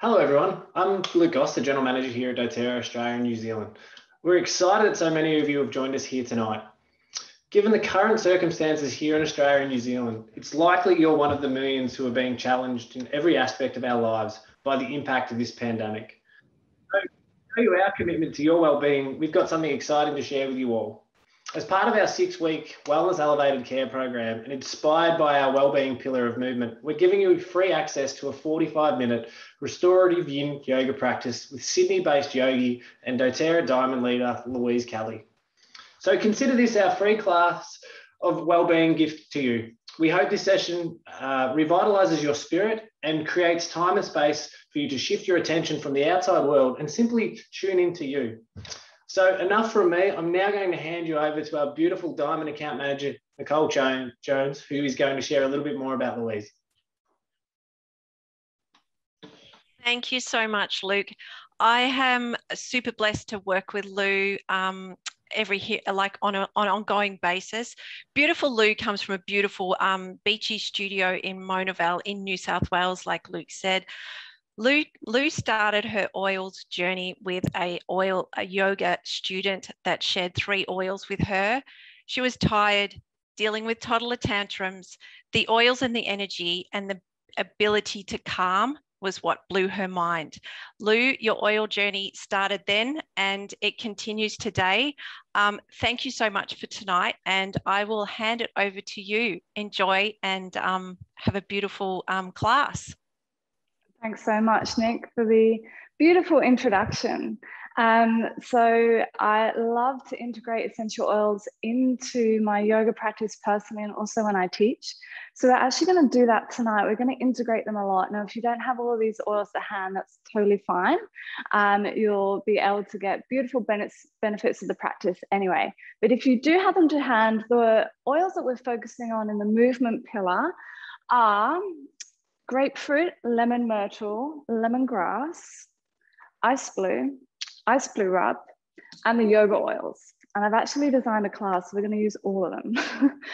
Hello, everyone. I'm Luke Goss, the General Manager here at doTERRA Australia and New Zealand. We're excited so many of you have joined us here tonight. Given the current circumstances here in Australia and New Zealand, it's likely you're one of the millions who are being challenged in every aspect of our lives by the impact of this pandemic. So, to show you our commitment to your well-being, we've got something exciting to share with you all. As part of our six week Wellness Elevated Care program and inspired by our wellbeing pillar of movement, we're giving you free access to a 45 minute restorative yin yoga practice with Sydney based yogi and doTERRA Diamond leader Louise Kelly. So consider this our free class of wellbeing gift to you. We hope this session uh, revitalizes your spirit and creates time and space for you to shift your attention from the outside world and simply tune into you. So enough from me. I'm now going to hand you over to our beautiful Diamond account manager, Nicole Jones, who is going to share a little bit more about Louise. Thank you so much, Luke. I am super blessed to work with Lou um, every like on, a, on an ongoing basis. Beautiful Lou comes from a beautiful um, beachy studio in Mona Vale in New South Wales, like Luke said. Lou, Lou started her oils journey with a oil a yoga student that shared three oils with her. She was tired, dealing with toddler tantrums. The oils and the energy and the ability to calm was what blew her mind. Lou, your oil journey started then and it continues today. Um, thank you so much for tonight, and I will hand it over to you. Enjoy and um, have a beautiful um, class. Thanks so much, Nick, for the beautiful introduction. Um, so I love to integrate essential oils into my yoga practice personally and also when I teach. So we're actually going to do that tonight. We're going to integrate them a lot. Now, if you don't have all of these oils to hand, that's totally fine. Um, you'll be able to get beautiful benefits, benefits of the practice anyway. But if you do have them to hand, the oils that we're focusing on in the movement pillar are grapefruit, lemon myrtle, lemongrass, ice blue, ice blue rub, and the yoga oils. And I've actually designed a class, so we're going to use all of them.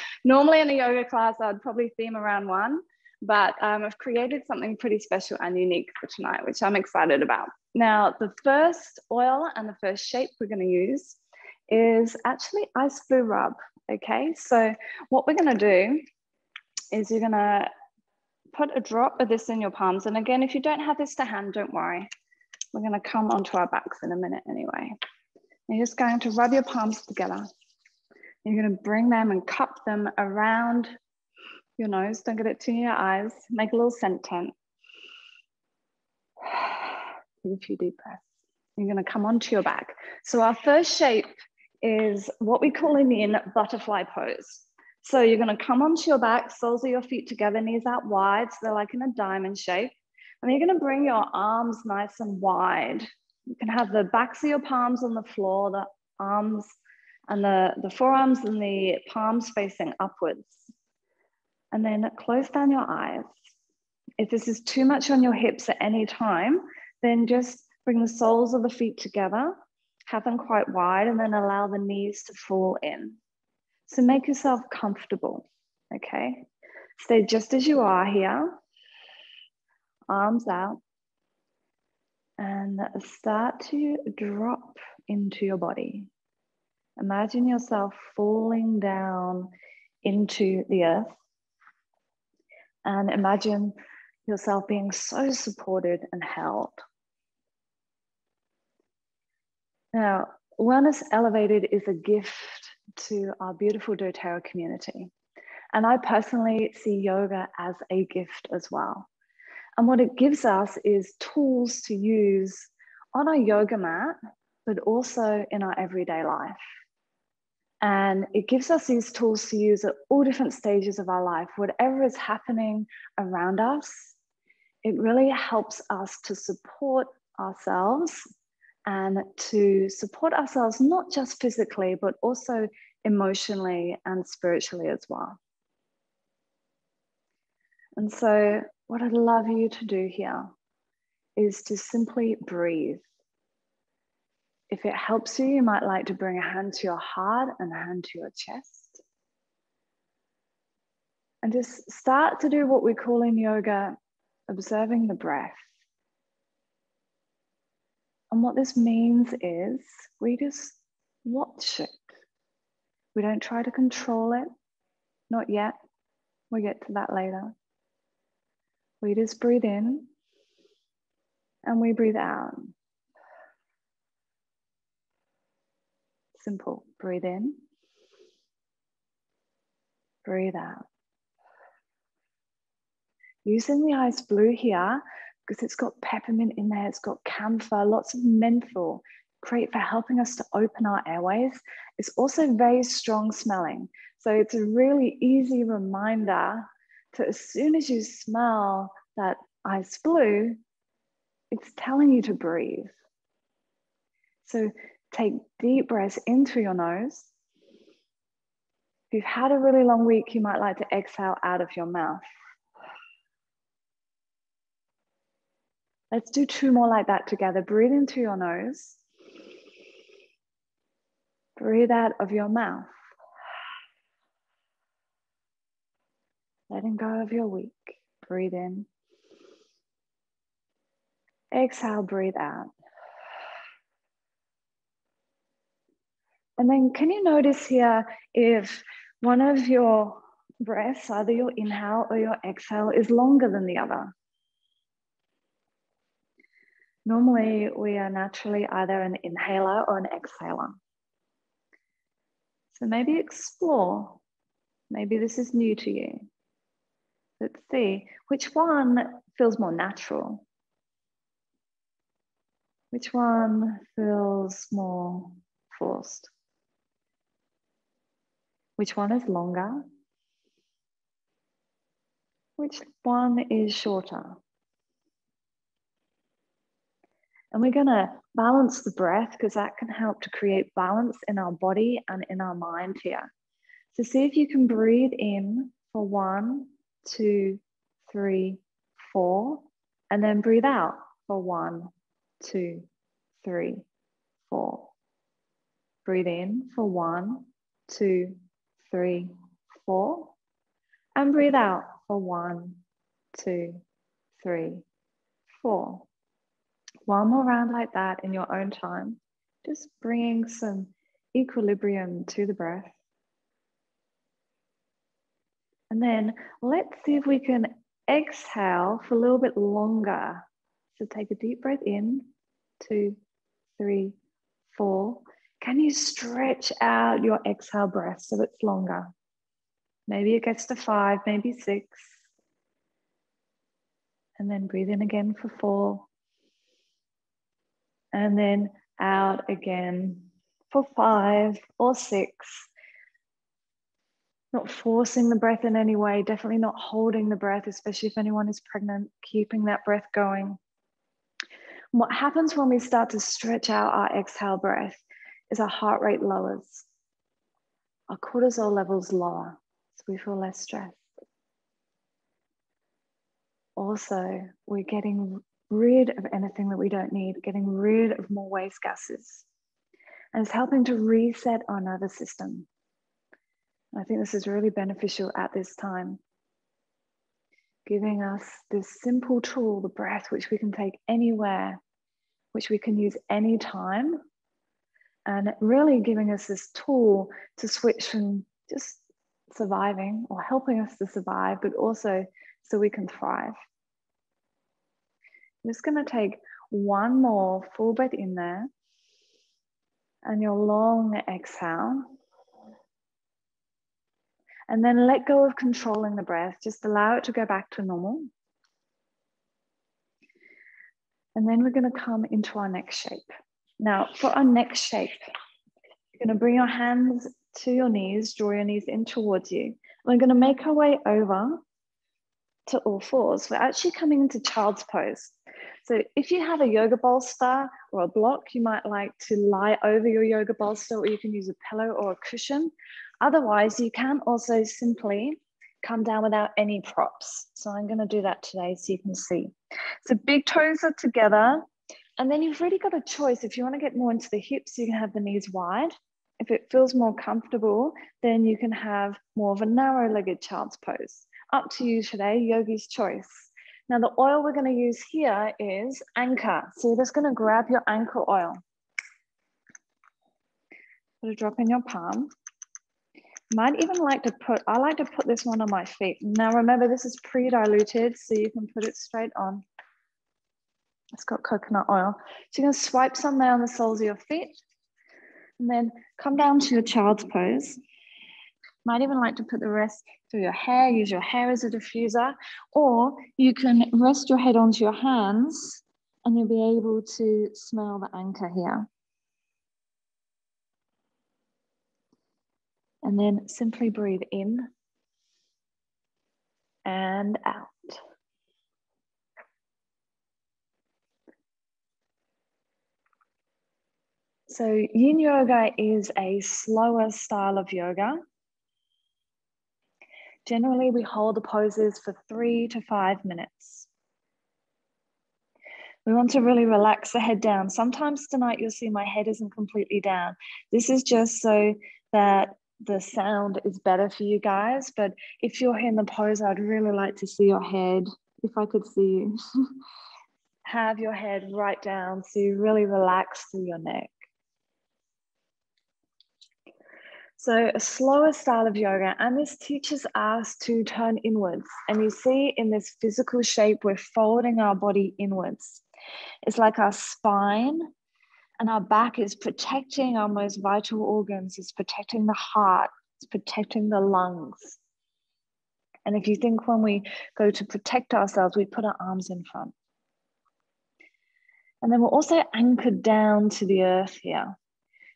Normally in a yoga class, I'd probably theme around one, but um, I've created something pretty special and unique for tonight, which I'm excited about. Now, the first oil and the first shape we're going to use is actually ice blue rub. Okay, so what we're going to do is you're going to put a drop of this in your palms. And again, if you don't have this to hand, don't worry. We're gonna come onto our backs in a minute anyway. You're just going to rub your palms together. You're gonna bring them and cup them around your nose. Don't get it to your eyes. Make a little scent tent. Take a few deep breaths. You're gonna come onto your back. So our first shape is what we call in the butterfly pose. So you're going to come onto your back, soles of your feet together, knees out wide. So they're like in a diamond shape. And you're going to bring your arms nice and wide. You can have the backs of your palms on the floor, the arms and the, the forearms and the palms facing upwards. And then close down your eyes. If this is too much on your hips at any time, then just bring the soles of the feet together, have them quite wide, and then allow the knees to fall in. So make yourself comfortable, okay? Stay just as you are here, arms out, and start to drop into your body. Imagine yourself falling down into the earth, and imagine yourself being so supported and held. Now, Wellness Elevated is a gift to our beautiful doTERRA community. And I personally see yoga as a gift as well. And what it gives us is tools to use on our yoga mat, but also in our everyday life. And it gives us these tools to use at all different stages of our life, whatever is happening around us. It really helps us to support ourselves and to support ourselves, not just physically, but also emotionally and spiritually as well. And so, what I'd love you to do here is to simply breathe. If it helps you, you might like to bring a hand to your heart and a hand to your chest. And just start to do what we call in yoga observing the breath. And what this means is we just watch it. We don't try to control it, not yet. We'll get to that later. We just breathe in and we breathe out. Simple. Breathe in, breathe out. Using the ice blue here because it's got peppermint in there, it's got camphor, lots of menthol, great for helping us to open our airways. It's also very strong smelling. So it's a really easy reminder to as soon as you smell that ice blue, it's telling you to breathe. So take deep breaths into your nose. If you've had a really long week, you might like to exhale out of your mouth. Let's do two more like that together. Breathe into your nose. Breathe out of your mouth. Letting go of your week. Breathe in. Exhale, breathe out. And then can you notice here if one of your breaths, either your inhale or your exhale, is longer than the other? Normally, we are naturally either an inhaler or an exhaler. So maybe explore. Maybe this is new to you. Let's see which one feels more natural. Which one feels more forced? Which one is longer? Which one is shorter? And we're going to balance the breath because that can help to create balance in our body and in our mind here. So see if you can breathe in for one, two, three, four, and then breathe out for one, two, three, four. Breathe in for one, two, three, four, and breathe out for one, two, three, four one more round like that in your own time, just bringing some equilibrium to the breath. And then let's see if we can exhale for a little bit longer. So take a deep breath in, two, three, four. Can you stretch out your exhale breath so it's longer? Maybe it gets to five, maybe six. And then breathe in again for four and then out again for five or six. Not forcing the breath in any way, definitely not holding the breath, especially if anyone is pregnant, keeping that breath going. What happens when we start to stretch out our exhale breath is our heart rate lowers, our cortisol levels lower, so we feel less stressed. Also, we're getting rid of anything that we don't need, getting rid of more waste gases. And it's helping to reset our nervous system. I think this is really beneficial at this time, giving us this simple tool, the breath, which we can take anywhere, which we can use anytime, and really giving us this tool to switch from just surviving or helping us to survive, but also so we can thrive. I'm just going to take one more full breath in there and your long exhale. And then let go of controlling the breath. Just allow it to go back to normal. And then we're going to come into our next shape. Now, for our next shape, you're going to bring your hands to your knees, draw your knees in towards you. We're going to make our way over to all fours. We're actually coming into child's pose. So if you have a yoga bolster or a block, you might like to lie over your yoga bolster or you can use a pillow or a cushion. Otherwise, you can also simply come down without any props. So I'm gonna do that today so you can see. So big toes are together. And then you've really got a choice. If you wanna get more into the hips, you can have the knees wide. If it feels more comfortable, then you can have more of a narrow legged child's pose. Up to you today, yogi's choice. Now the oil we're going to use here is anchor. So you're just going to grab your anchor oil. Put a drop in your palm. Might even like to put, I like to put this one on my feet. Now remember this is pre-diluted so you can put it straight on. It's got coconut oil. So you're gonna swipe some there on the soles of your feet and then come down to your child's pose. Might even like to put the rest through your hair, use your hair as a diffuser, or you can rest your head onto your hands and you'll be able to smell the anchor here. And then simply breathe in and out. So yin yoga is a slower style of yoga. Generally, we hold the poses for three to five minutes. We want to really relax the head down. Sometimes tonight you'll see my head isn't completely down. This is just so that the sound is better for you guys. But if you're here in the pose, I'd really like to see your head, if I could see you. Have your head right down so you really relax through your neck. So a slower style of yoga, and this teaches us to turn inwards. And you see in this physical shape, we're folding our body inwards. It's like our spine and our back is protecting our most vital organs, it's protecting the heart, it's protecting the lungs. And if you think when we go to protect ourselves, we put our arms in front. And then we're also anchored down to the earth here.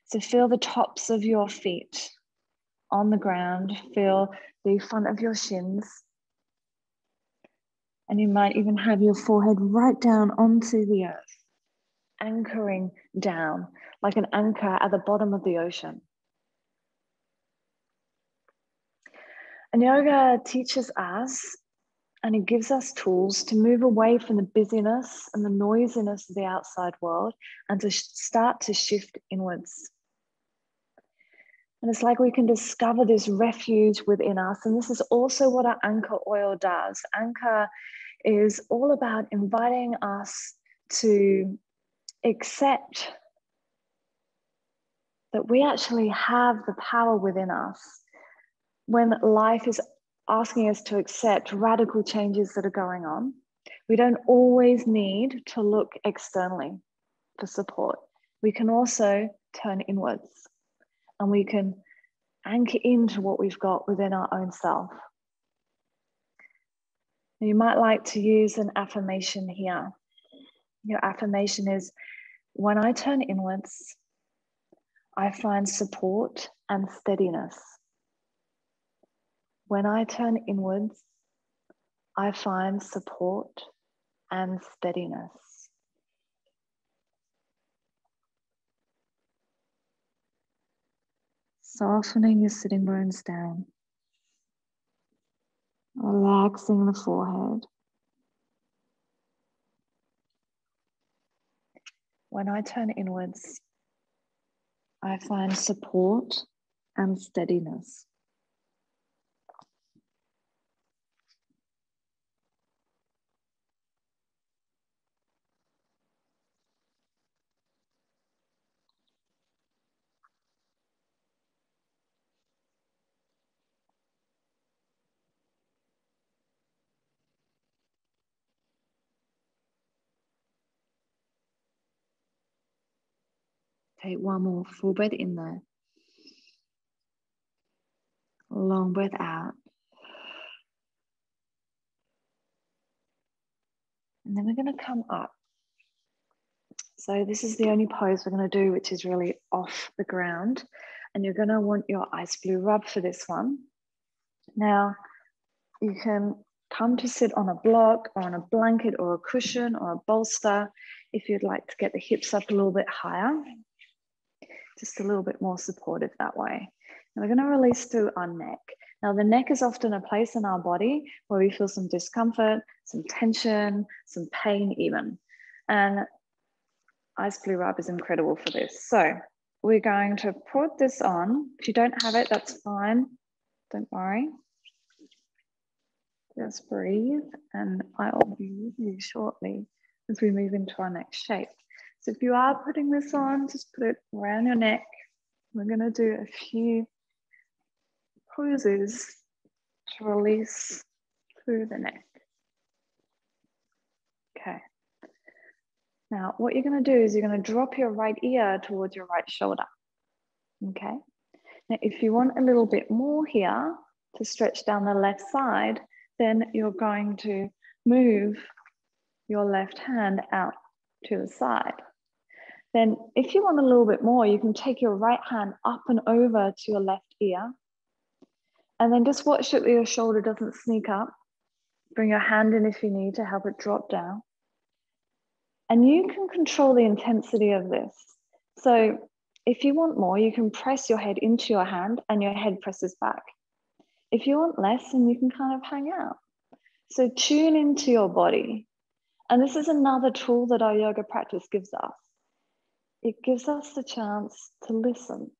So feel the tops of your feet on the ground. Feel the front of your shins. And you might even have your forehead right down onto the earth, anchoring down like an anchor at the bottom of the ocean. And yoga teaches us and it gives us tools to move away from the busyness and the noisiness of the outside world and to start to shift inwards. And it's like we can discover this refuge within us. And this is also what our anchor oil does. Anchor is all about inviting us to accept that we actually have the power within us when life is asking us to accept radical changes that are going on. We don't always need to look externally for support. We can also turn inwards and we can anchor into what we've got within our own self. You might like to use an affirmation here. Your affirmation is when I turn inwards, I find support and steadiness. When I turn inwards, I find support and steadiness. Softening your sitting bones down. Relaxing the forehead. When I turn inwards, I find support and steadiness. One more full breath in there. Long breath out. And then we're going to come up. So this is the only pose we're going to do, which is really off the ground. And you're going to want your ice blue rub for this one. Now, you can come to sit on a block or on a blanket or a cushion or a bolster if you'd like to get the hips up a little bit higher just a little bit more supportive that way. And we're going to release through our neck. Now, the neck is often a place in our body where we feel some discomfort, some tension, some pain, even. And Ice Blue Rub is incredible for this. So, we're going to put this on. If you don't have it, that's fine. Don't worry. Just breathe, and I'll be with you shortly as we move into our next shape. So if you are putting this on, just put it around your neck. We're going to do a few poses to release through the neck. Okay. Now, what you're going to do is you're going to drop your right ear towards your right shoulder. Okay. Now, if you want a little bit more here to stretch down the left side, then you're going to move your left hand out to the side. Then if you want a little bit more, you can take your right hand up and over to your left ear. And then just watch that your shoulder doesn't sneak up. Bring your hand in if you need to help it drop down. And you can control the intensity of this. So if you want more, you can press your head into your hand and your head presses back. If you want less, then you can kind of hang out. So tune into your body. And this is another tool that our yoga practice gives us. It gives us the chance to listen.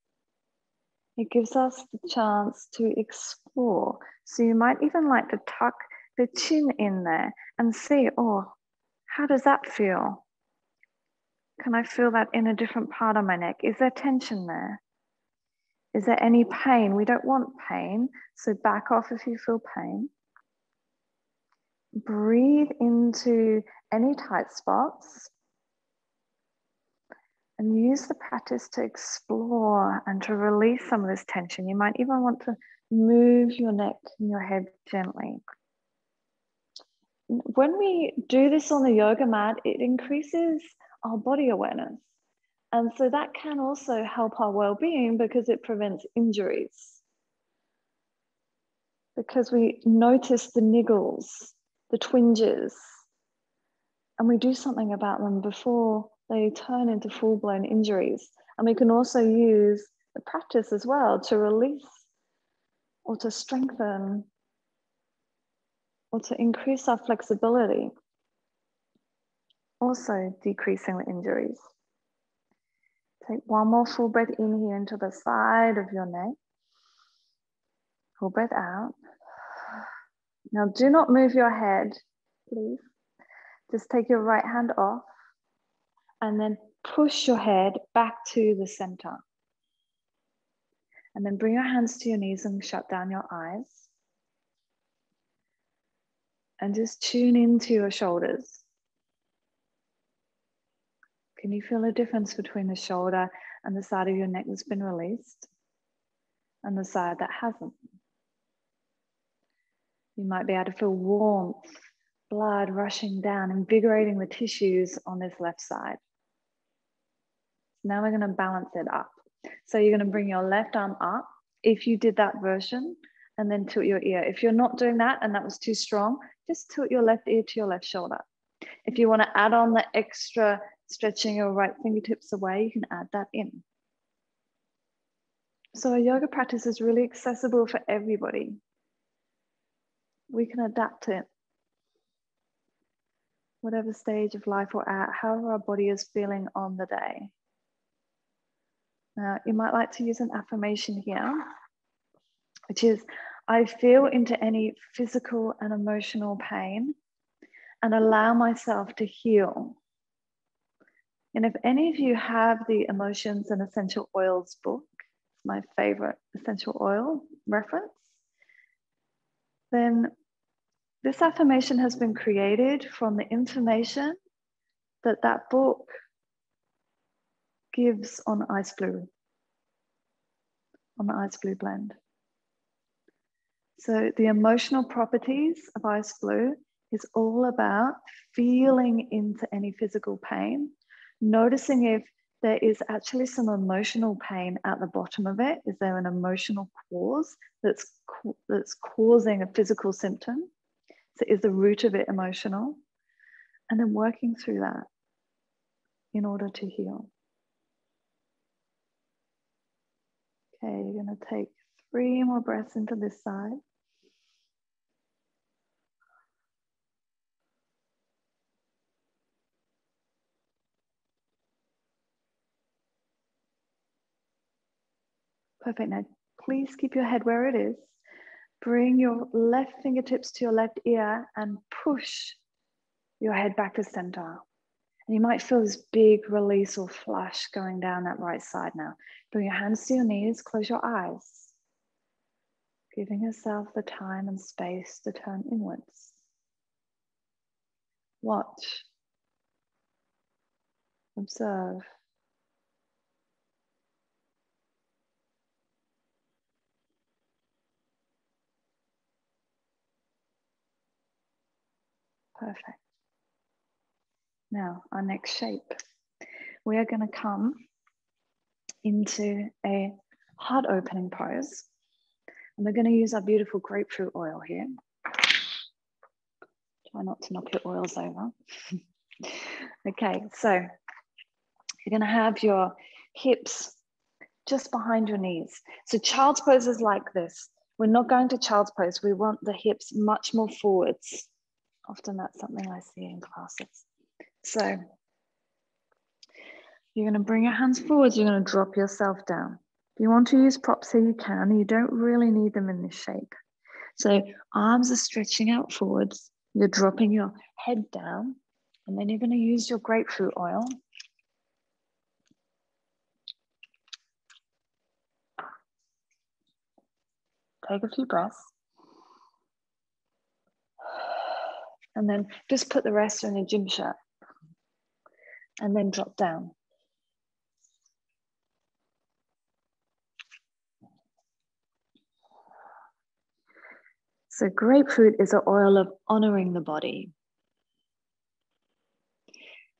It gives us the chance to explore. So you might even like to tuck the chin in there and see, oh, how does that feel? Can I feel that in a different part of my neck? Is there tension there? Is there any pain? We don't want pain, so back off if you feel pain. Breathe into any tight spots and use the practice to explore and to release some of this tension. You might even want to move your neck and your head gently. When we do this on the yoga mat, it increases our body awareness. And so that can also help our well being because it prevents injuries. Because we notice the niggles, the twinges, and we do something about them before they turn into full blown injuries. And we can also use the practice as well to release or to strengthen or to increase our flexibility, also decreasing the injuries. Take one more full breath in here into the side of your neck. Full breath out. Now, do not move your head, please. Just take your right hand off and then push your head back to the center. And then bring your hands to your knees and shut down your eyes. And just tune into your shoulders. Can you feel a difference between the shoulder and the side of your neck that's been released and the side that hasn't? You might be able to feel warmth, blood rushing down, invigorating the tissues on this left side. Now we're going to balance it up. So you're going to bring your left arm up if you did that version and then tilt your ear. If you're not doing that and that was too strong, just tilt your left ear to your left shoulder. If you want to add on the extra stretching your right fingertips away, you can add that in. So a yoga practice is really accessible for everybody. We can adapt it. Whatever stage of life we're at, however our body is feeling on the day. Now, you might like to use an affirmation here, which is I feel into any physical and emotional pain and allow myself to heal. And if any of you have the Emotions and Essential Oils book, my favorite essential oil reference, then this affirmation has been created from the information that that book gives on ice blue, on the ice blue blend. So the emotional properties of ice blue is all about feeling into any physical pain noticing if there is actually some emotional pain at the bottom of it. Is there an emotional cause that's, that's causing a physical symptom? So is the root of it emotional? And then working through that in order to heal. Okay, you're to take three more breaths into this side. Perfect. Now, please keep your head where it is Bring your left fingertips to your left ear and push your head back to center. And you might feel this big release or flush going down that right side now. Bring your hands to your knees, close your eyes, giving yourself the time and space to turn inwards. Watch, observe. Perfect. Now, our next shape. We are going to come into a heart opening pose. And we're going to use our beautiful grapefruit oil here. Try not to knock your oils over. okay, so you're going to have your hips just behind your knees. So child's pose is like this. We're not going to child's pose. We want the hips much more forwards. Often that's something I see in classes. So you're going to bring your hands forwards. You're going to drop yourself down. If you want to use props here, you can. You don't really need them in this shape. So arms are stretching out forwards. You're dropping your head down. And then you're going to use your grapefruit oil. Take a few breaths. And then just put the rest in a gym shirt and then drop down. So grapefruit is an oil of honoring the body.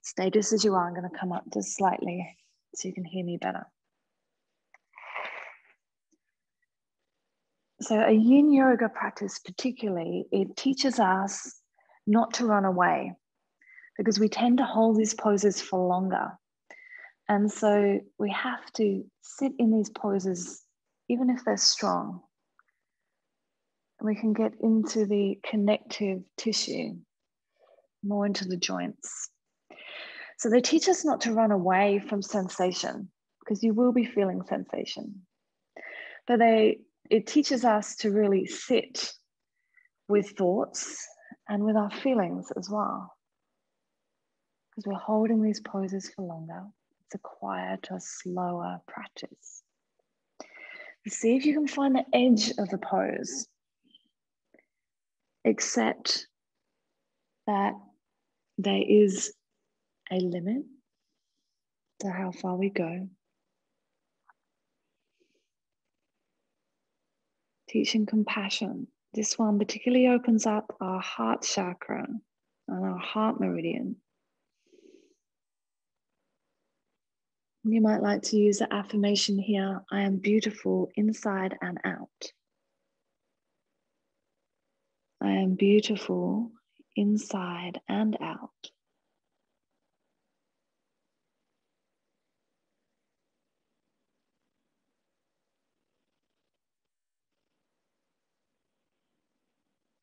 Stay just as you are. I'm going to come up just slightly so you can hear me better. So a yin yoga practice particularly, it teaches us not to run away because we tend to hold these poses for longer. And so we have to sit in these poses, even if they're strong. We can get into the connective tissue, more into the joints. So they teach us not to run away from sensation because you will be feeling sensation. But they it teaches us to really sit with thoughts and with our feelings as well because we're holding these poses for longer. It's a quieter, slower practice. See if you can find the edge of the pose. Accept that there is a limit to how far we go. Teaching compassion. This one particularly opens up our heart chakra and our heart meridian. You might like to use the affirmation here I am beautiful inside and out. I am beautiful inside and out.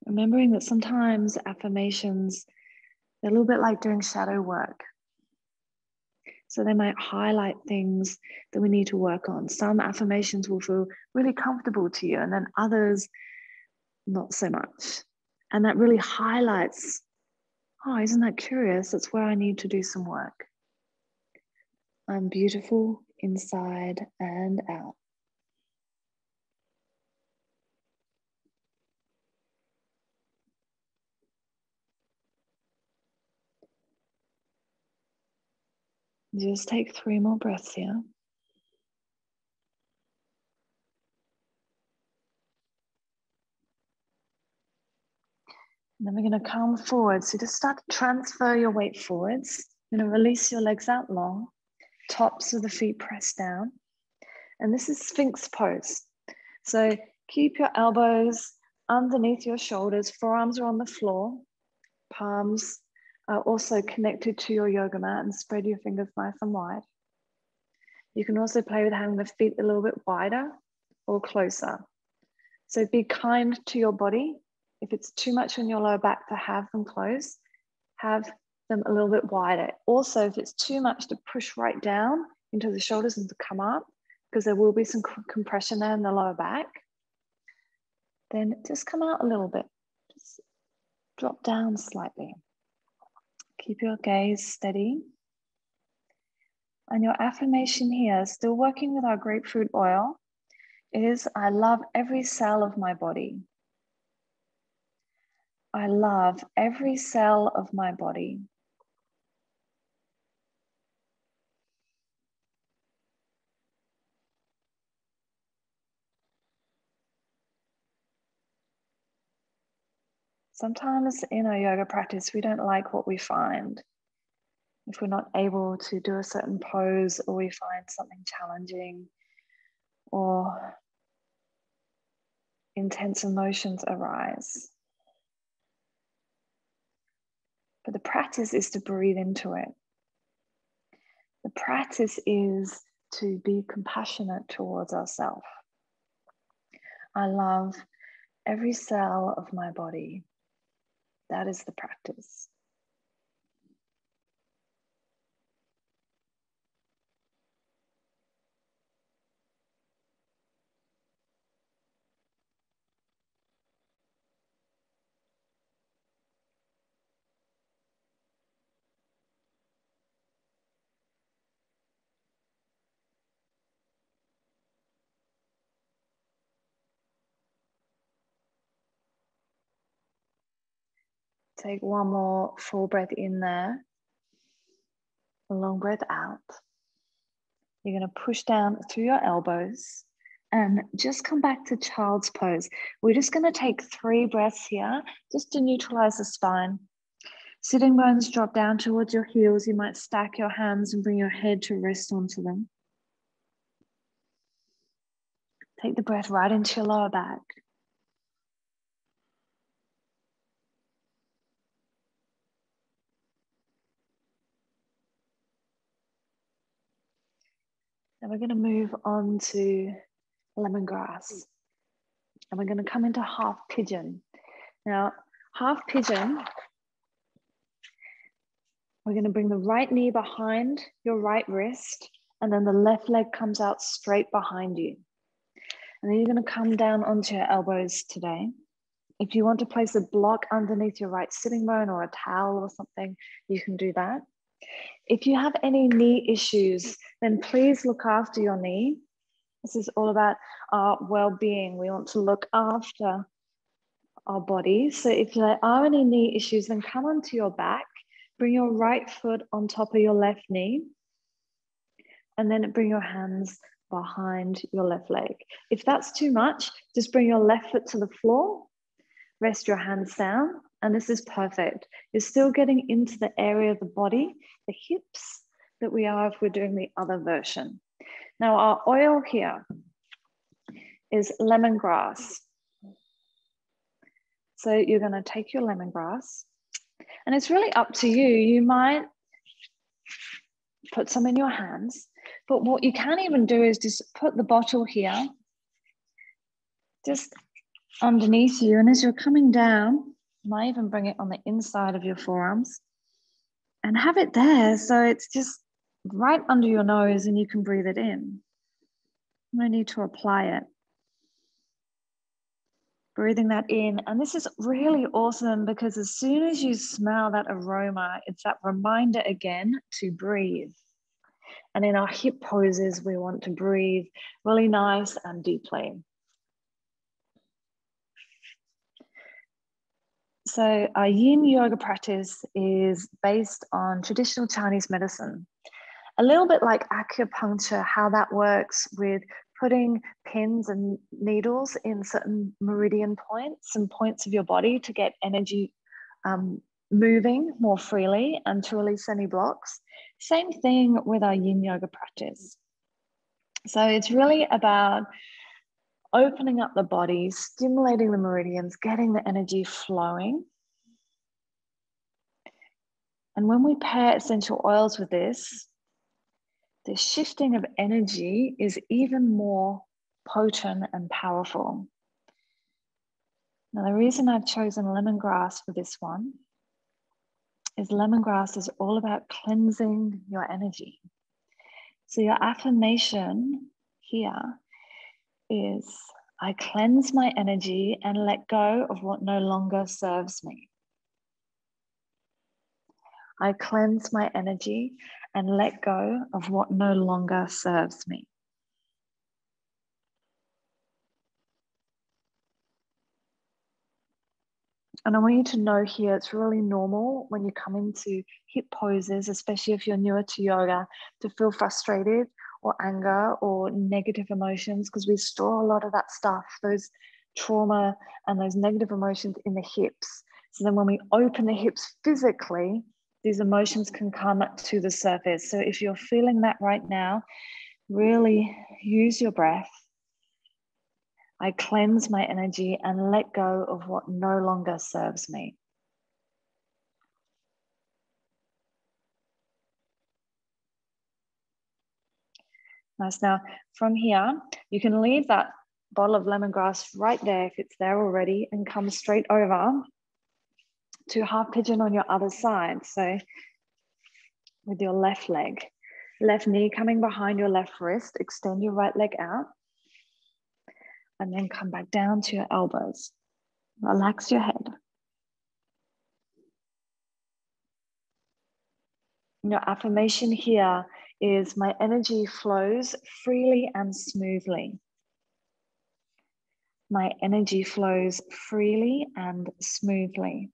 Remembering that sometimes affirmations, they're a little bit like doing shadow work. So they might highlight things that we need to work on. Some affirmations will feel really comfortable to you, and then others, not so much. And that really highlights oh, isn't that curious? That's where I need to do some work. I'm beautiful inside and out. Just take three more breaths here. And then we're going to come forward. So just start to transfer your weight forwards. You're going to release your legs out long, tops of the feet pressed down. And this is Sphinx pose. So keep your elbows underneath your shoulders, forearms are on the floor, palms are also connected to your yoga mat and spread your fingers nice and wide. You can also play with having the feet a little bit wider or closer. So be kind to your body. If it's too much on your lower back to have them close, have them a little bit wider. Also, if it's too much to push right down into the shoulders and to come up, because there will be some compression there in the lower back, then just come out a little bit. Just drop down slightly. Keep your gaze steady. And your affirmation here, still working with our grapefruit oil, is I love every cell of my body. I love every cell of my body. Sometimes in our yoga practice, we don't like what we find. If we're not able to do a certain pose, or we find something challenging, or intense emotions arise. But the practice is to breathe into it. The practice is to be compassionate towards ourselves. I love every cell of my body. That is the practice. Take one more full breath in there. A long breath out. You're going to push down through your elbows and just come back to child's pose. We're just going to take three breaths here just to neutralize the spine. Sitting bones drop down towards your heels. You might stack your hands and bring your head to rest onto them. Take the breath right into your lower back. And we're going to move on to lemongrass. And we're going to come into half pigeon. Now, half pigeon, we're going to bring the right knee behind your right wrist, and then the left leg comes out straight behind you. And then you're going to come down onto your elbows today. If you want to place a block underneath your right sitting bone or a towel or something, you can do that. If you have any knee issues, then please look after your knee. This is all about our well being. We want to look after our body. So if there are any knee issues, then come onto your back, bring your right foot on top of your left knee, and then bring your hands behind your left leg. If that's too much, just bring your left foot to the floor, rest your hands down, and this is perfect. You're still getting into the area of the body, the hips, that we are if we're doing the other version. Now our oil here is lemongrass. So you're gonna take your lemongrass and it's really up to you. You might put some in your hands, but what you can even do is just put the bottle here, just underneath you. And as you're coming down, you might even bring it on the inside of your forearms and have it there. So it's just right under your nose and you can breathe it in. No need to apply it. Breathing that in. And this is really awesome because as soon as you smell that aroma, it's that reminder again to breathe. And in our hip poses, we want to breathe really nice and deeply. So, our yin yoga practice is based on traditional Chinese medicine. A little bit like acupuncture, how that works with putting pins and needles in certain meridian points and points of your body to get energy um, moving more freely and to release any blocks. Same thing with our yin yoga practice. So, it's really about opening up the body, stimulating the meridians, getting the energy flowing. And when we pair essential oils with this, the shifting of energy is even more potent and powerful. Now, the reason I've chosen lemongrass for this one is lemongrass is all about cleansing your energy. So, your affirmation here is I cleanse my energy and let go of what no longer serves me. I cleanse my energy and let go of what no longer serves me. And I want you to know here it's really normal when you come into hip poses, especially if you're newer to yoga, to feel frustrated or anger or negative emotions because we store a lot of that stuff, those trauma and those negative emotions in the hips. So then when we open the hips physically, these emotions can come to the surface. So if you're feeling that right now, really use your breath. I cleanse my energy and let go of what no longer serves me. Nice. Now, from here, you can leave that bottle of lemongrass right there if it's there already and come straight over to half pigeon on your other side. So, with your left leg, left knee coming behind your left wrist, extend your right leg out, and then come back down to your elbows. Relax your head. Your affirmation here is my energy flows freely and smoothly. My energy flows freely and smoothly.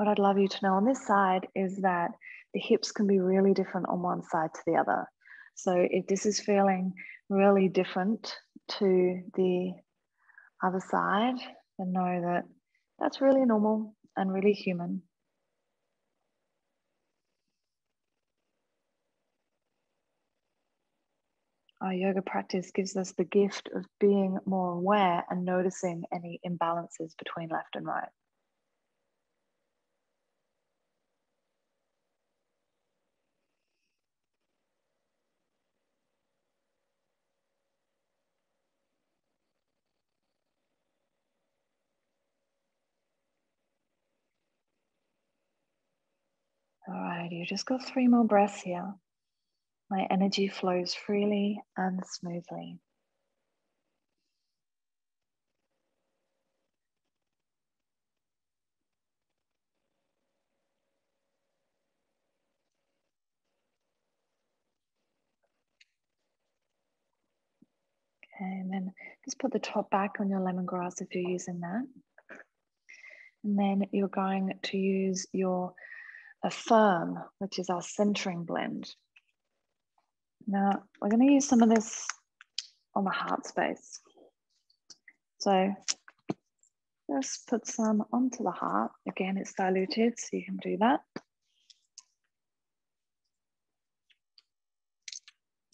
What I'd love you to know on this side is that the hips can be really different on one side to the other. So if this is feeling really different to the other side, then know that that's really normal and really human. Our yoga practice gives us the gift of being more aware and noticing any imbalances between left and right. Right, you just got three more breaths here. My energy flows freely and smoothly. Okay, and then just put the top back on your lemongrass if you're using that. And then you're going to use your Affirm, which is our centering blend. Now we're going to use some of this on the heart space. So just put some onto the heart. Again, it's diluted, so you can do that.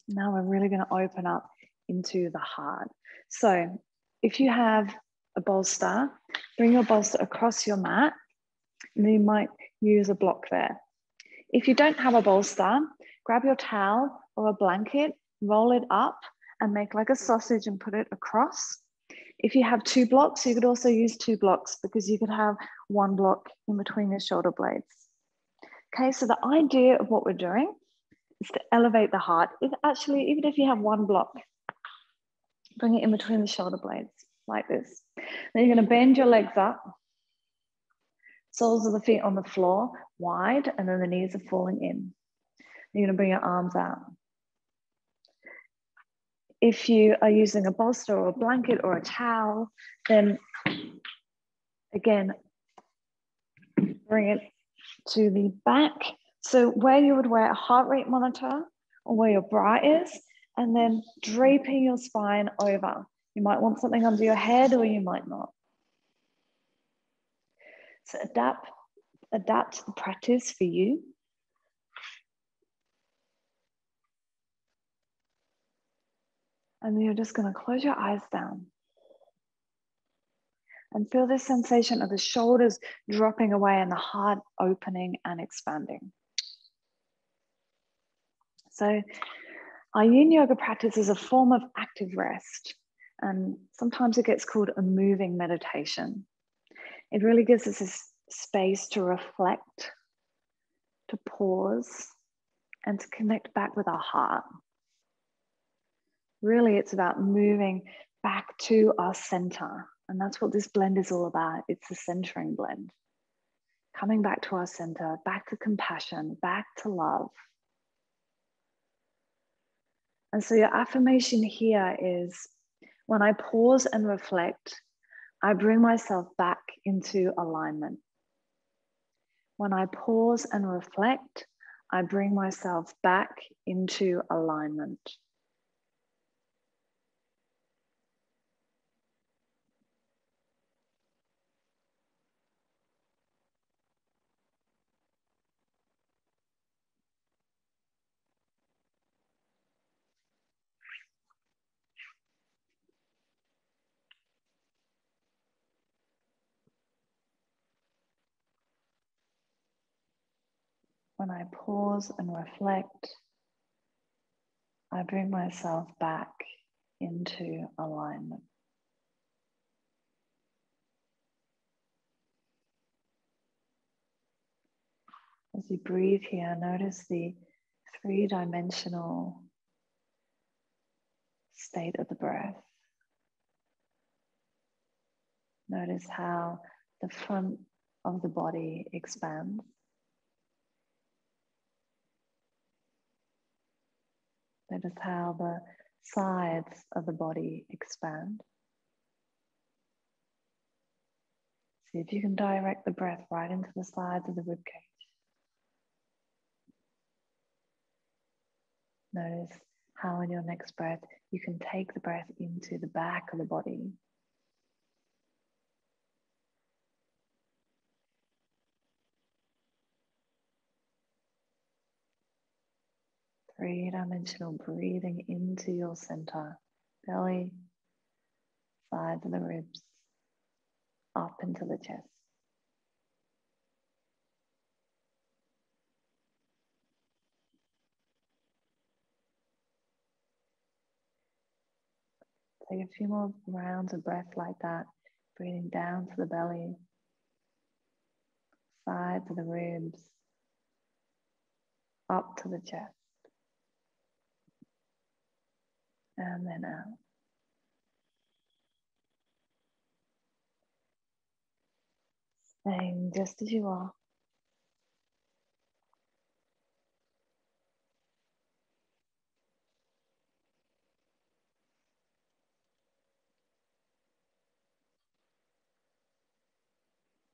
Now we're really going to open up into the heart. So if you have a bolster, bring your bolster across your mat. And you might use a block there. If you don't have a bolster, grab your towel or a blanket, roll it up and make like a sausage and put it across. If you have two blocks, you could also use two blocks because you could have one block in between your shoulder blades. Okay, so the idea of what we're doing is to elevate the heart. If actually, even if you have one block, bring it in between the shoulder blades like this. Then you're gonna bend your legs up Soles of the feet on the floor, wide, and then the knees are falling in. You're going to bring your arms out. If you are using a bolster or a blanket or a towel, then again, bring it to the back. So where you would wear a heart rate monitor or where your bra is, and then draping your spine over. You might want something under your head or you might not. So adapt, adapt the practice for you. And you're just going to close your eyes down. And feel this sensation of the shoulders dropping away and the heart opening and expanding. So Our yin yoga practice is a form of active rest, and sometimes it gets called a moving meditation. It really gives us this space to reflect, to pause, and to connect back with our heart. Really, it's about moving back to our center. And that's what this blend is all about. It's a centering blend. Coming back to our center, back to compassion, back to love. And so your affirmation here is when I pause and reflect, I bring myself back into alignment. When I pause and reflect, I bring myself back into alignment. When I pause and reflect, I bring myself back into alignment. As you breathe here, notice the three dimensional state of the breath. Notice how the front of the body expands. Notice how the sides of the body expand. See if you can direct the breath right into the sides of the ribcage. Notice how, in your next breath, you can take the breath into the back of the body. Three dimensional breathing into your center, belly, sides of the ribs, up into the chest. Take a few more rounds of breath like that, breathing down to the belly, sides of the ribs, up to the chest. And then out. Staying just as you are.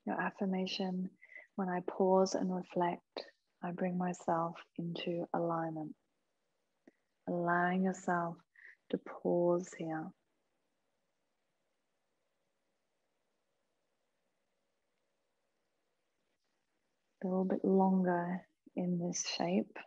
Your affirmation when I pause and reflect, I bring myself into alignment. Allowing yourself to pause here. A little bit longer in this shape.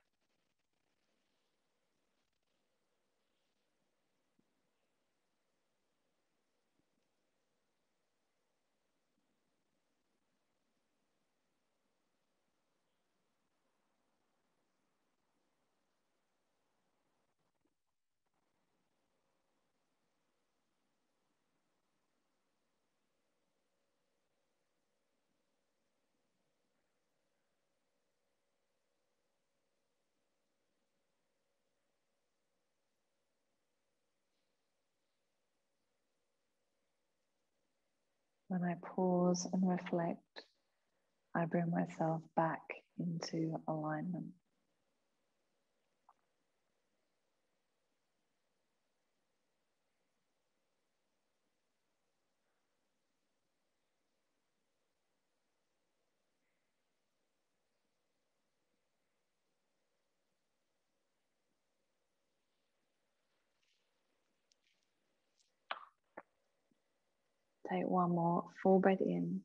When I pause and reflect, I bring myself back into alignment. Take one more full breath in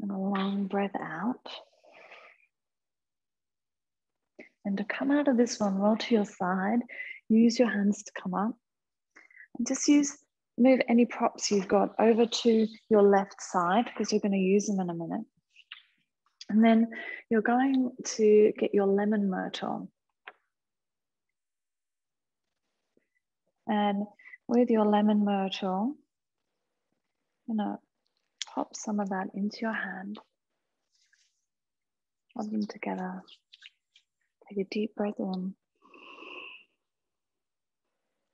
and a long breath out. And to come out of this one, roll to your side, use your hands to come up, and just use move any props you've got over to your left side because you're going to use them in a minute. And then you're going to get your lemon myrtle. And with your lemon myrtle, you know, pop some of that into your hand. Rub them together. Take a deep breath in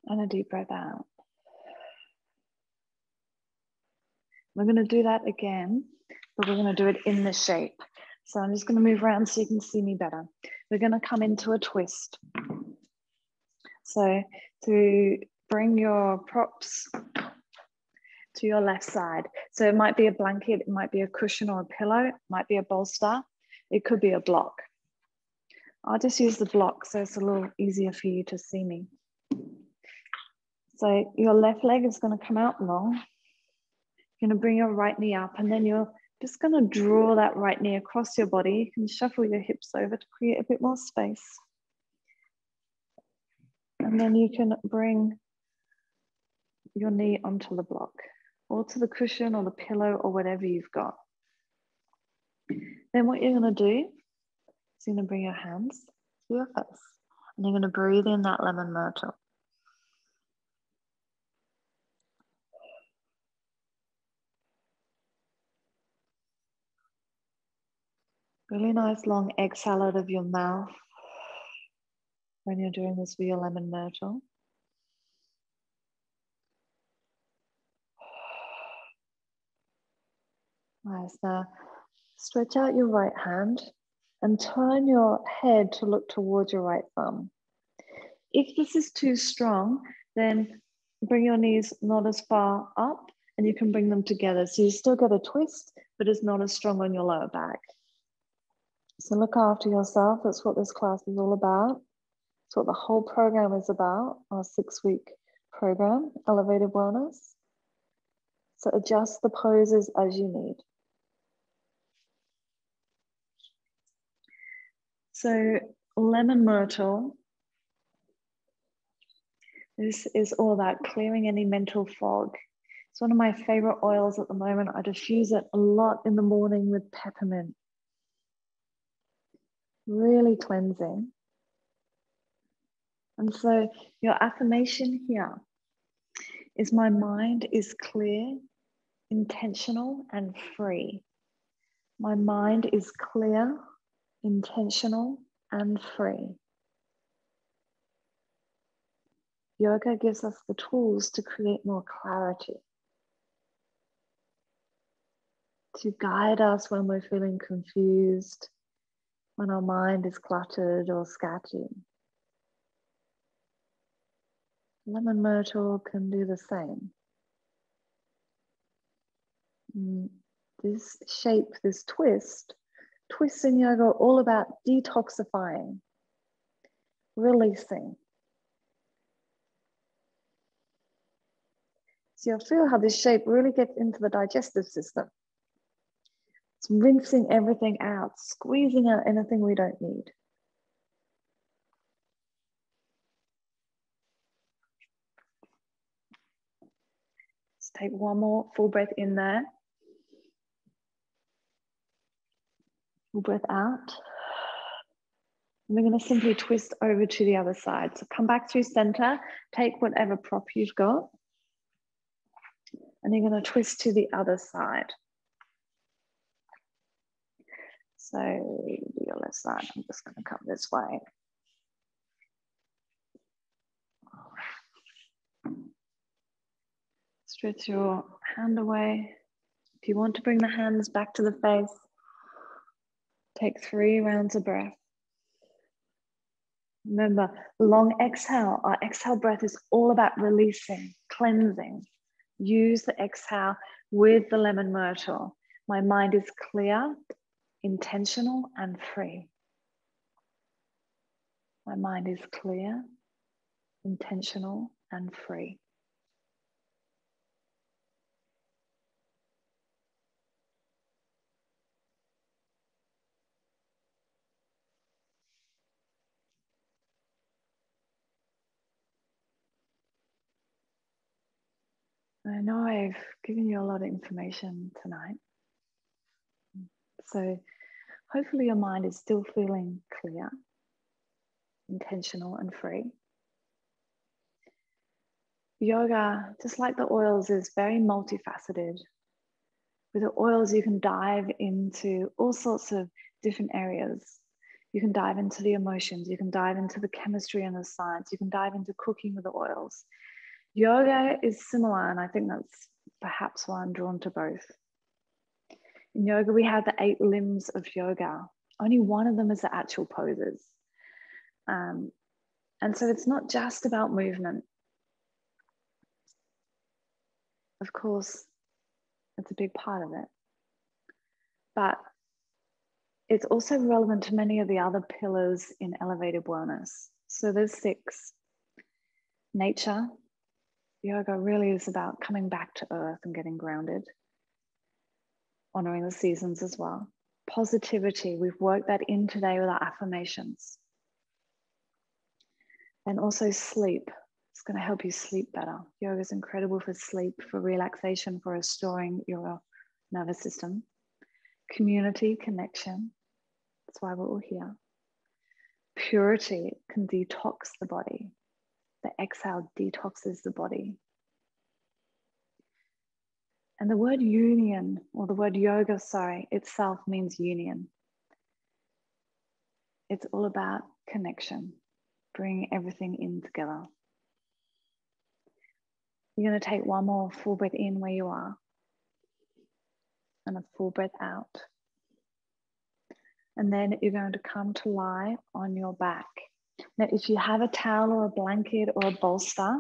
and a deep breath out. We're going to do that again, but we're going to do it in the shape. So I'm just going to move around so you can see me better. We're going to come into a twist. So to bring your props to your left side. So it might be a blanket, it might be a cushion or a pillow, it might be a bolster, it could be a block. I'll just use the block so it's a little easier for you to see me. So your left leg is going to come out long. You're going to bring your right knee up and then you're just going to draw that right knee across your body. You can shuffle your hips over to create a bit more space. And then you can bring your knee onto the block or to the cushion or the pillow or whatever you've got. Then what you're going to do is you're going to bring your hands to your face and you're going to breathe in that lemon myrtle. Really nice long exhale out of your mouth when you're doing this for your lemon myrtle. Nice. Now stretch out your right hand and turn your head to look towards your right thumb. If this is too strong, then bring your knees not as far up and you can bring them together. So you still get a twist, but it's not as strong on your lower back. So look after yourself. That's what this class is all about. It's what the whole program is about, our six week program, Elevated Wellness. So adjust the poses as you need. So lemon myrtle, this is all about clearing any mental fog. It's one of my favorite oils at the moment. I diffuse it a lot in the morning with peppermint really cleansing. And so your affirmation here is my mind is clear, intentional, and free. My mind is clear, intentional, and free. Yoga gives us the tools to create more clarity, to guide us when we're feeling confused, when our mind is cluttered or scattered. Lemon myrtle can do the same. Mm, this shape, this twist, twists in yoga are all about detoxifying, releasing. So you'll feel how this shape really gets into the digestive system. It's rinsing everything out, squeezing out anything we don't need. Let's take one more full breath in there. Breath out. And we're going to simply twist over to the other side. So come back through center, take whatever prop you've got, and you're going to twist to the other side. So your left side. I'm just going to come this way. Stretch your hand away. If you want to bring the hands back to the face, take three rounds of breath. Remember, long exhale. Our exhale breath is all about releasing, cleansing. Use the exhale with the lemon myrtle. My mind is clear intentional and free. My mind is clear, intentional, and free. I know I've given you a lot of information tonight. So hopefully your mind is still feeling clear, intentional, and free. yoga, just like the oils, is very multifaceted. With the oils, you can dive into all sorts of different areas. You can dive into the emotions, you can dive into the chemistry and the science, you can dive into cooking with the oils. Yoga is similar, and I think that's perhaps why I'm drawn to both. In yoga, we have the eight limbs of yoga. Only one of them is the actual poses. Um, and so it's not just about movement. Of course, it's a big part of it. But it's also relevant to many of the other pillars in elevated wellness. So there's six. Nature, yoga really is about coming back to earth and getting grounded, honoring the seasons as well. Positivity, we've worked that in today with our affirmations. And also sleep, it's going to help you sleep better. Yoga is incredible for sleep, for relaxation, for restoring your nervous system. Community connection, that's why we're all here. Purity can detox the body. The exhale detoxes the body. And the word union, or the word yoga, sorry, itself means union. It's all about connection, bringing everything in together. You're going to take one more full breath in where you are and a full breath out. And then you're going to come to lie on your back. Now, if you have a towel or a blanket or a bolster,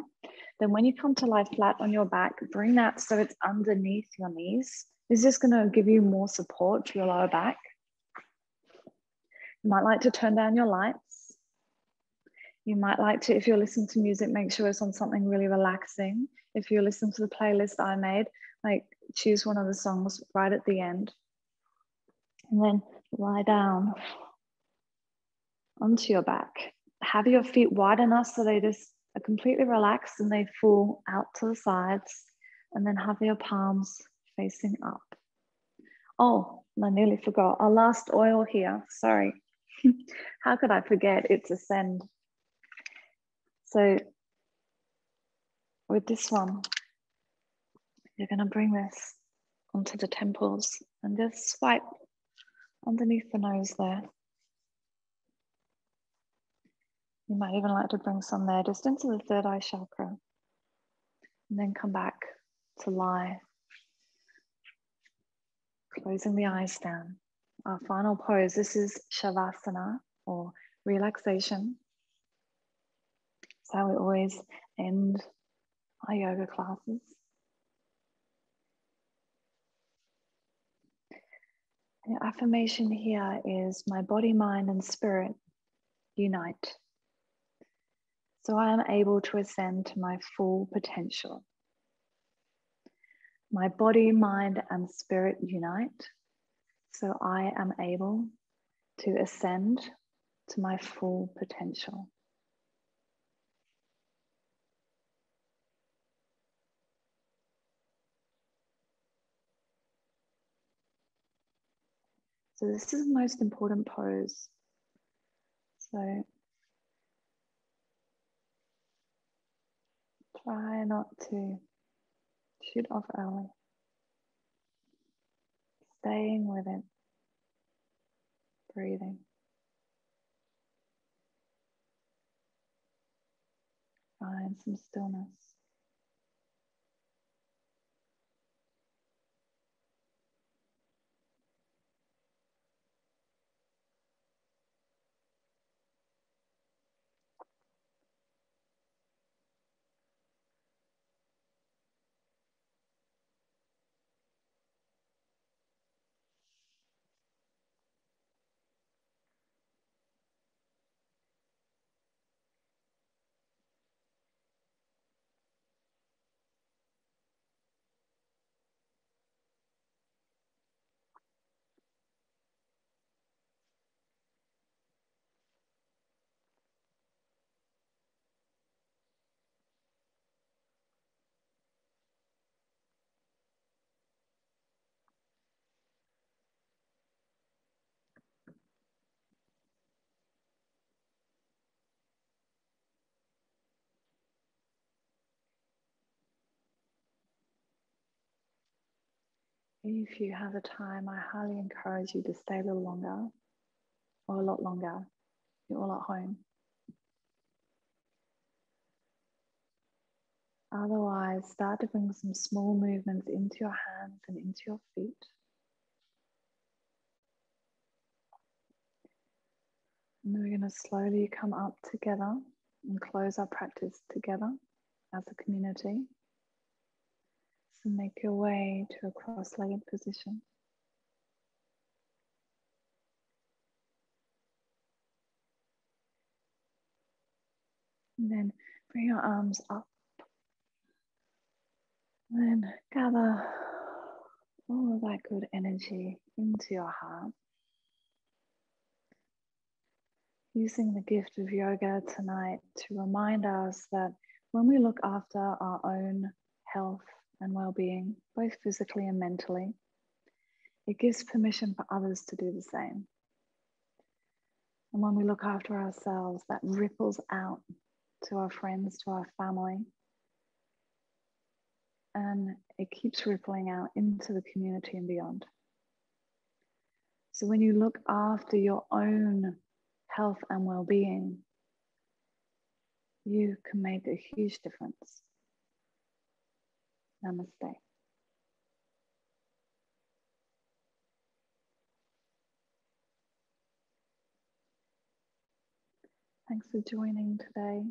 then when you come to lie flat on your back, bring that so it's underneath your knees. This Is going to give you more support to your lower back? You might like to turn down your lights. You might like to, if you're listening to music, make sure it's on something really relaxing. If you're listening to the playlist I made, like choose one of the songs right at the end. And then lie down onto your back. Have your feet wide enough so they just are completely relaxed and they fall out to the sides. And then have your palms facing up. Oh, I nearly forgot our last oil here. Sorry. How could I forget? It's ascend. So, with this one, you're going to bring this onto the temples and just swipe underneath the nose there. You might even like to bring some there just into the third eye chakra. And then come back to lie. Closing the eyes down. Our final pose, this is Shavasana or relaxation. It's how we always end our yoga classes. The affirmation here is my body, mind, and spirit unite. So I am able to ascend to my full potential. My body, mind, and spirit unite. So I am able to ascend to my full potential. So this is the most important pose. So try not to shoot off early. Staying with it. Breathing. Find some stillness. If you have the time, I highly encourage you to stay a little longer or a lot longer. You're all at home. Otherwise, start to bring some small movements into your hands and into your feet. And we're going to slowly come up together and close our practice together as a community. So make your way to a cross legged position. And then bring your arms up. And then gather all of that good energy into your heart. Using the gift of yoga tonight to remind us that when we look after our own health and well being, both physically and mentally, it gives permission for others to do the same. And when we look after ourselves, that ripples out to our friends, to our family. And it keeps rippling out into the community and beyond. So when you look after your own health and well being, you can make a huge difference. Namaste. Thanks for joining today.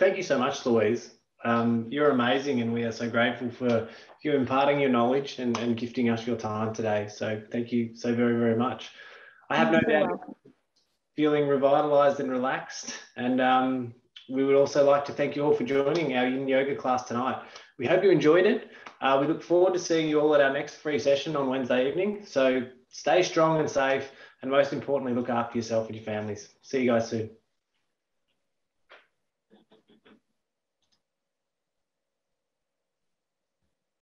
Thank you so much, Louise. Um, you're amazing, and we are so grateful for you imparting your knowledge and, and gifting us your time today. So, thank you so very, very much. I have no doubt feeling revitalized and relaxed. And um, we would also like to thank you all for joining our yin yoga class tonight. We hope you enjoyed it. Uh, we look forward to seeing you all at our next free session on Wednesday evening. So, stay strong and safe, and most importantly, look after yourself and your families. See you guys soon.